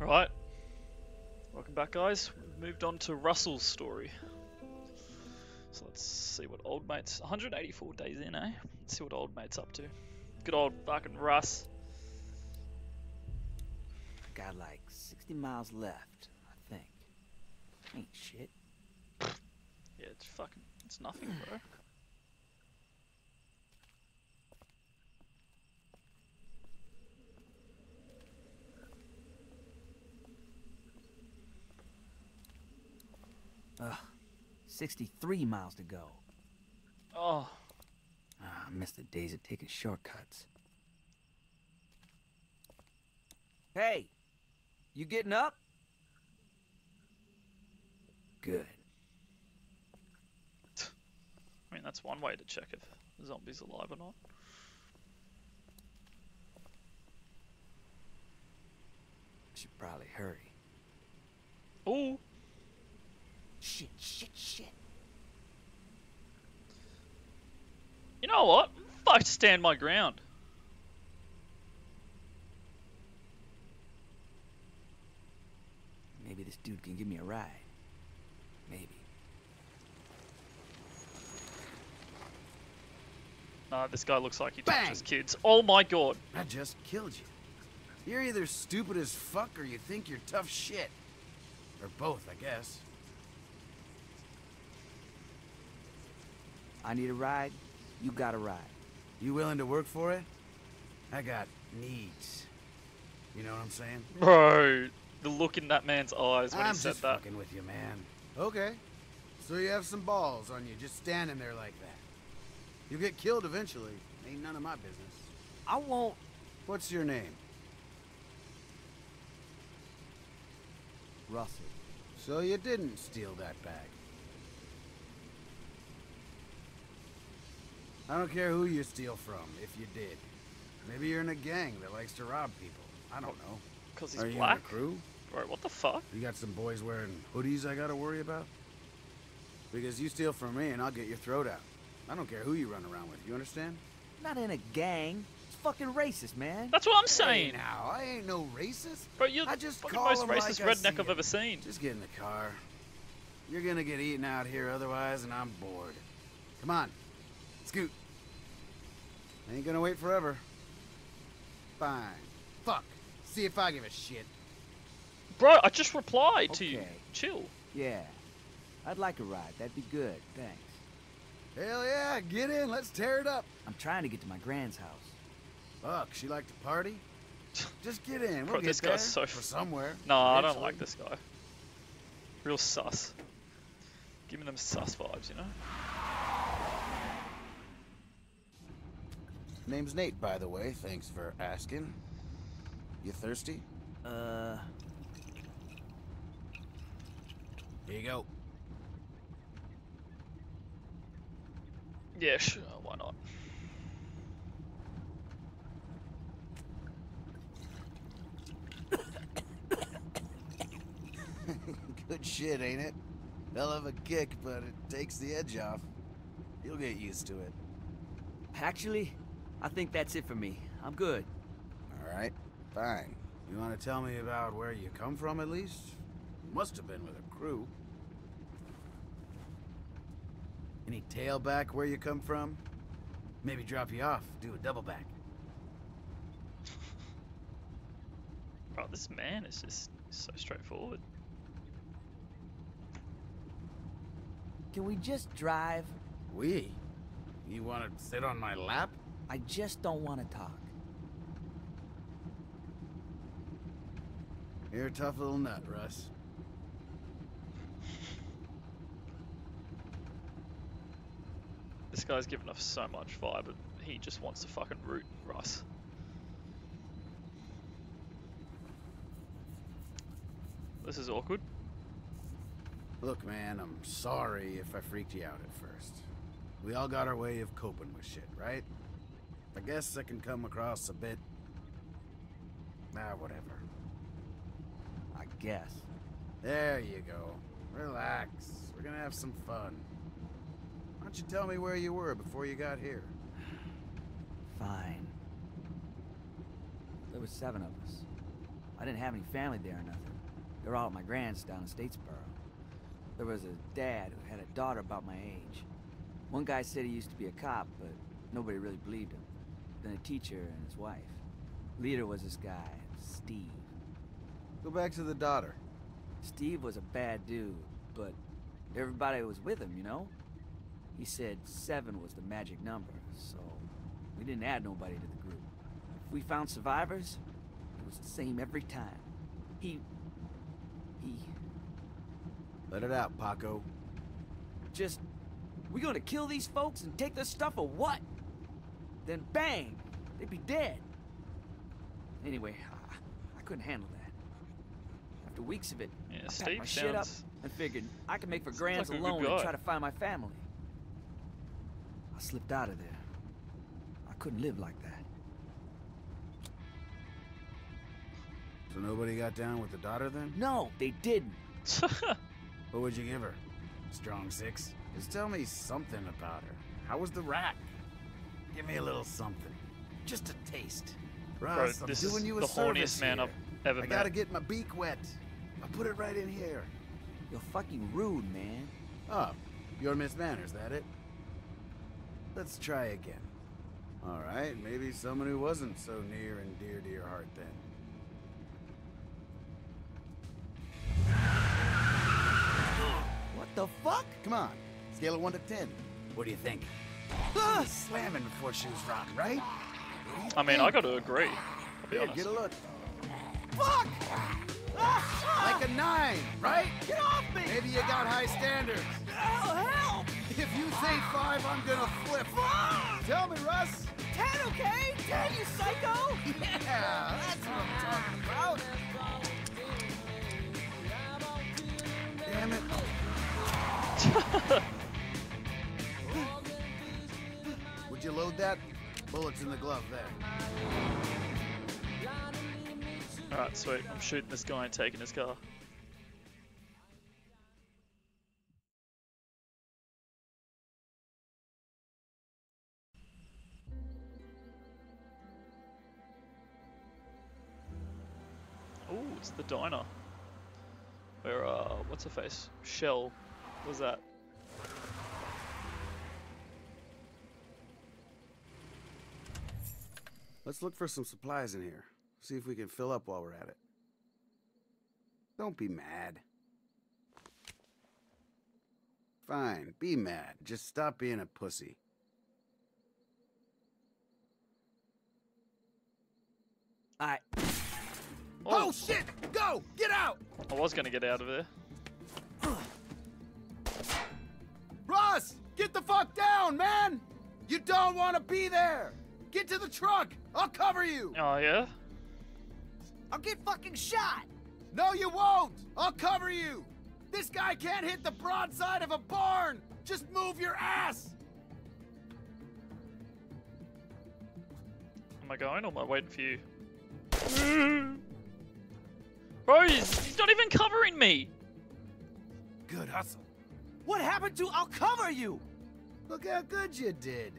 Right. Welcome back, guys. We've moved on to Russell's story. So let's see what old mate's 184 days in, eh? Let's see what old mate's up to. Good old fucking Russ. Got like 60 miles left, I think. Ain't shit. Yeah, it's fucking, it's nothing, bro. Ugh. 63 miles to go. Oh, Ah, I miss the days of taking shortcuts. Hey! You getting up? Good. I mean, that's one way to check if the zombie's alive or not. Should probably hurry. Ooh, Shit, shit, shit. you know what? Fuck, stand my ground. Maybe this dude can give me a ride. Maybe. Nah, this guy looks like he Bang! touches kids. Oh my god. I just killed you. You're either stupid as fuck or you think you're tough shit. Or both, I guess. I need a ride. You got a ride. You willing to work for it? I got needs. You know what I'm saying? Bro, the look in that man's eyes when I'm he said just that. fucking with you, man. Okay. So you have some balls on you just standing there like that. You'll get killed eventually. Ain't none of my business. I won't. What's your name? Russell. So you didn't steal that bag. I don't care who you steal from, if you did. Maybe you're in a gang that likes to rob people. I don't know. Because he's Are you in black? a crew? Bro, what the fuck? You got some boys wearing hoodies I gotta worry about? Because you steal from me and I'll get your throat out. I don't care who you run around with, you understand? Not in a gang. It's fucking racist, man. That's what I'm Hey, saying. now, I ain't no racist. Bro, you're I the just fucking call most 'em racist like redneck I've ever seen. Just get in the car. You're gonna get eaten out here otherwise, and I'm bored. Come on, scoot. I ain't gonna wait forever. Fine. Fuck. See if I give a shit. Bro, I just replied to you. Chill. Yeah. I'd like a ride. That'd be good. Thanks. Hell yeah, get in. Let's tear it up. I'm trying to get to my grand's house. Fuck, she like to party? Just get in. We'll Bro, get this there. guy's so For somewhere. No, I don't like this guy. Real sus. Giving them sus vibes, you know? Name's Nate, by the way. Thanks for asking. You thirsty? Uh, Here you go. Yeah, sure, why not? Good shit, ain't it? Hell of a kick, but it takes the edge off. You'll get used to it. actually, I think that's it for me. I'm good. Alright, fine. You want to tell me about where you come from, at least? You Must have been with a crew. Any tailback where you come from? Maybe drop you off, do a double back. Bro, this man is just so straightforward. Can we just drive? We? You want to sit on my lap? I just don't want to talk. You're a tough little nut, Russ. This guy's giving off so much vibe, but he just wants to fucking root Russ. This is awkward. Look, man, I'm sorry if I freaked you out at first. We all got our way of coping with shit, right? I guess I can come across a bit. Ah, whatever. I guess. There you go. Relax. We're gonna have some fun. Why don't you tell me where you were before you got here? Fine. There was seven of us. I didn't have any family there or nothing. They were all at my grand's down in Statesboro. There was a dad who had a daughter about my age. One guy said he used to be a cop, but nobody really believed him. Then a teacher and his wife. Leader was this guy, Steve. Go back to the daughter. Steve was a bad dude, but everybody was with him, you know? He said seven was the magic number, so we didn't add nobody to the group. If we found survivors, it was the same every time. He... he... Let it out, Paco. just... We gonna kill these folks and take their stuff or what? Then bang! They'd be dead. Anyway, I, I couldn't handle that. After weeks of it, Yeah, I packed Steve my shit up and figured I could make for Sounds grands like alone and try to find my family. I slipped out of there. I couldn't live like that. So nobody got down with the daughter then? No, they didn't. What would you give her? Strong six? Just tell me something about her. How was the rack? Give me a little something. Just a taste. Bro, Russ, I'm this doing is you a the service horniest man here. I've ever I met. gotta get my beak wet. I'll put it right in here. You're fucking rude, man. Oh, you're Miss Manners, that it? Let's try again. All right, maybe someone who wasn't so near and dear to your heart then. What the fuck? Come on, scale of one to ten. What do you think? Ah, slamming before shoes rotten, right? I mean, I gotta agree. I'll be Here, honest. get a look. Fuck! Like a nine, right? Get off me! Maybe you got high standards. Oh, help! If you say five, I'm gonna flip. Tell me, Russ. Ten, okay? Ten, you psycho! Yeah, that's what I'm talking about. Damn it. Would you load that? Bullets in the glove there. Alright, sweet. I'm shooting this guy and taking his car. Ooh, it's the diner. Where, uh, what's her face? Shel was that? Let's look for some supplies in here. See if we can fill up while we're at it. Don't be mad. Fine, be mad. Just stop being a pussy. I. Oh, oh shit! Go! Get out! I was gonna get out of there. Ross! Get the fuck down, man! You don't want to be there! Get to the truck! I'll cover you! Oh, yeah? I'll get fucking shot! No, you won't! I'll cover you! This guy can't hit the broadside of a barn! Just move your ass! Am I going or am I waiting for you? Bro, he's, he's not even covering me! Good hustle. What happened to I'll cover you? Look how good you did.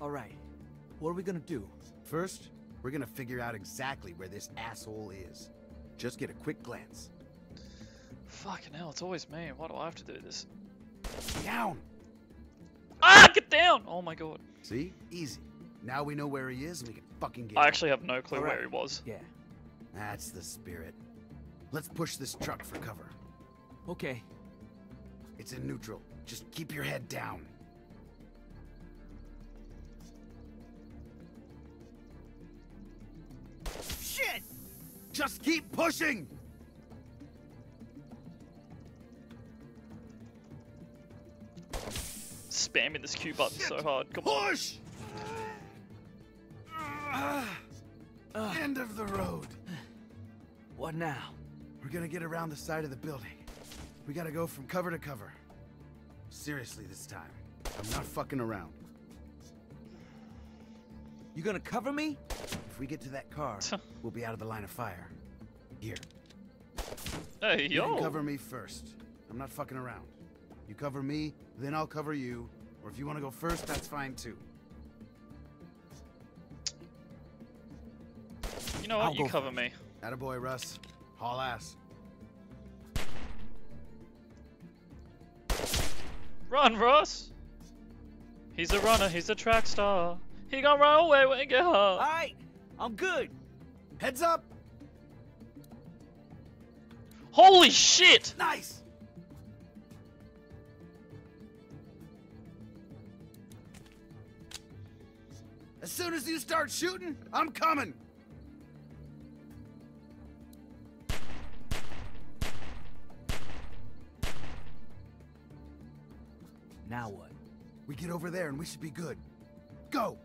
All right. What are we gonna do? First, we're gonna figure out exactly where this asshole is. Just get a quick glance. Fucking hell, it's always me. Why do I have to do this? Down! Ah, get down! Oh my god. See? Easy. Now we know where he is and we can fucking get I him. actually have no clue where he was. Yeah. That's the spirit. Let's push this truck for cover. Okay. It's in neutral. Just keep your head down. Just keep pushing! Spamming this Q button so hard. Come on. Push! Ah, End of the road. What now? We're gonna get around the side of the building. We gotta go from cover to cover. Seriously this time. I'm not fucking around. You gonna cover me? If we get to that car, we'll be out of the line of fire. Here, Hey, yo. can cover me first. I'm not fucking around. You cover me, then I'll cover you. Or if you want to go first, that's fine too. You know I'll what? You cover me. Attaboy, Russ. Haul ass. Run, Russ! He's a runner, he's a track star. He gonna run away when he get hurt. Alright, I'm good. Heads up! Holy shit! Nice! As soon as you start shooting, I'm coming! Now what? We get over there and we should be good. Go!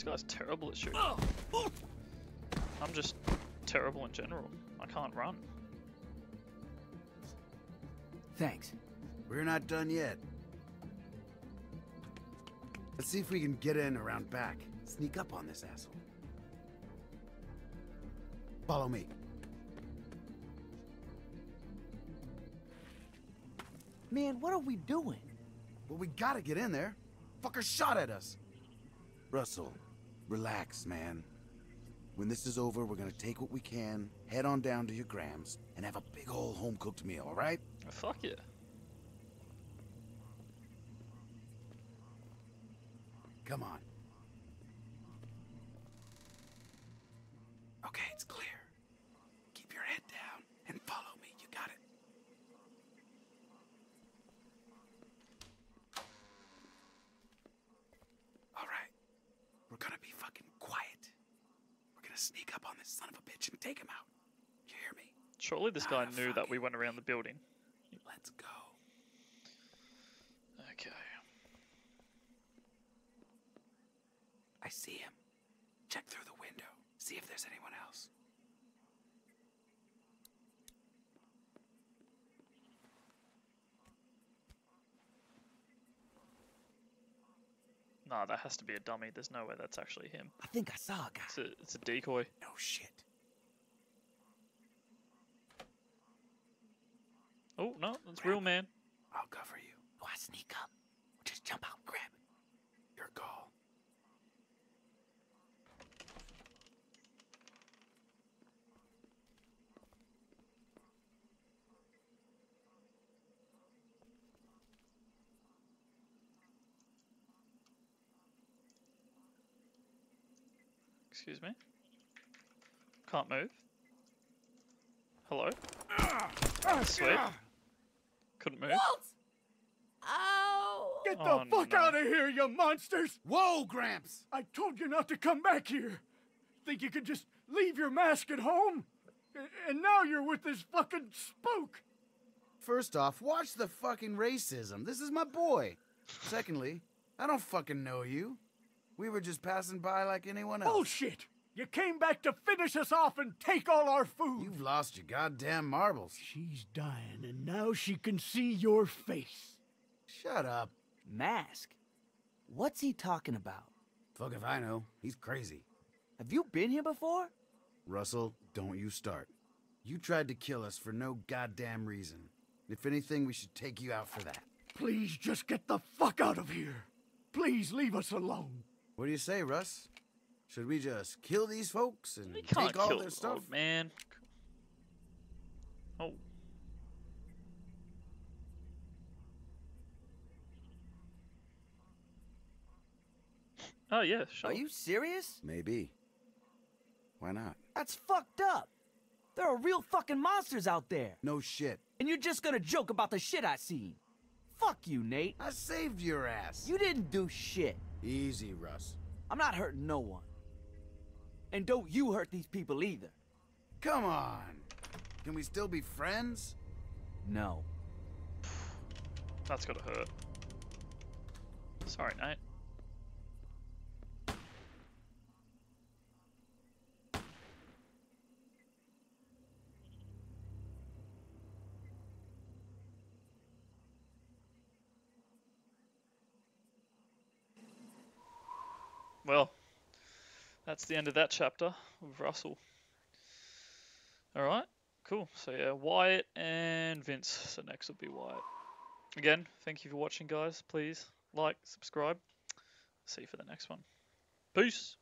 This guy's terrible at shooting. Oh! I'm just terrible in general. I can't run. Thanks. We're not done yet. Let's see if we can get in around back. Sneak up on this asshole. Follow me. Man, what are we doing? Well, we gotta get in there. Fucker shot at us. Russell, relax, man. When this is over, we're gonna take what we can, head on down to your Grams, and have a big ol' home cooked meal, alright? Fuck yeah. Come on. Okay, it's clear. Keep your head down and follow me. You got it. All right. We're gonna be fucking quiet. We're gonna sneak up on this son of a bitch and take him out. You hear me? Surely this guy Ah, knew that we went around the building. Let's go. Okay. I see him. Check through the window. See if there's anyone else. Nah, that has to be a dummy. There's no way that's actually him. I think I saw a guy. It's a, it's a decoy. No shit. Oh, no, it's real man. I'll cover you. Oh, I sneak up. Just jump out and grab it. Your call. Excuse me. Can't move. Hello? Sweet. Couldn't move. Ow! Get oh, the Oh, fuck no. out of here, you monsters! Whoa, Gramps! I told you not to come back here. Think you could just leave your mask at home? And now you're with this fucking spook. First off, watch the fucking racism. This is my boy. Secondly, I don't fucking know you. We were just passing by like anyone else. Bullshit! You came back to finish us off and take all our food. You've lost your goddamn marbles. She's dying, and now she can see your face. Shut up. Mask? What's he talking about? Fuck if I know. He's crazy. Have you been here before? Russell, don't you start. You tried to kill us for no goddamn reason. If anything, we should take you out for that. Please just get the fuck out of here. Please leave us alone. What do you say, Russ? Should we just kill these folks and You can't take all kill their the stuff? old man. Oh. Oh yeah, sure. Are you serious? Maybe. Why not? That's fucked up. There are real fucking monsters out there. No shit. And you're just gonna joke about the shit I seen. Fuck you, Nate. I saved your ass. You didn't do shit. Easy, Russ. I'm not hurting no one. And don't you hurt these people either. Come on. Can we still be friends? No. That's gotta hurt. Sorry, Nate. Well, that's the end of that chapter with Russell. Alright, cool. So yeah, Wyatt and Vince. So next will be Wyatt. Again, thank you for watching, guys. Please like, subscribe. see you for the next one. Peace.